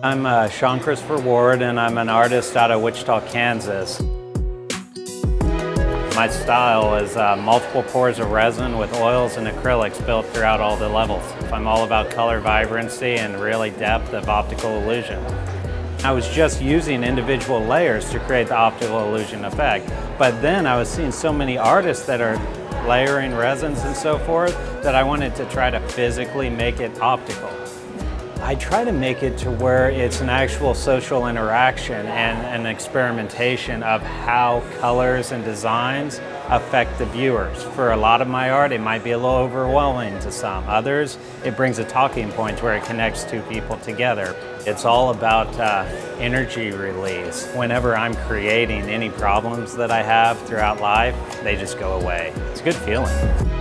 I'm uh, Sean Christopher Ward and I'm an artist out of Wichita, Kansas. My style is uh, multiple pours of resin with oils and acrylics built throughout all the levels. I'm all about color vibrancy and really depth of optical illusion. I was just using individual layers to create the optical illusion effect, but then I was seeing so many artists that are layering resins and so forth that I wanted to try to physically make it optical. I try to make it to where it's an actual social interaction and an experimentation of how colors and designs affect the viewers. For a lot of my art, it might be a little overwhelming to some. Others, it brings a talking point where it connects two people together. It's all about uh, energy release. Whenever I'm creating any problems that I have throughout life, they just go away. It's a good feeling.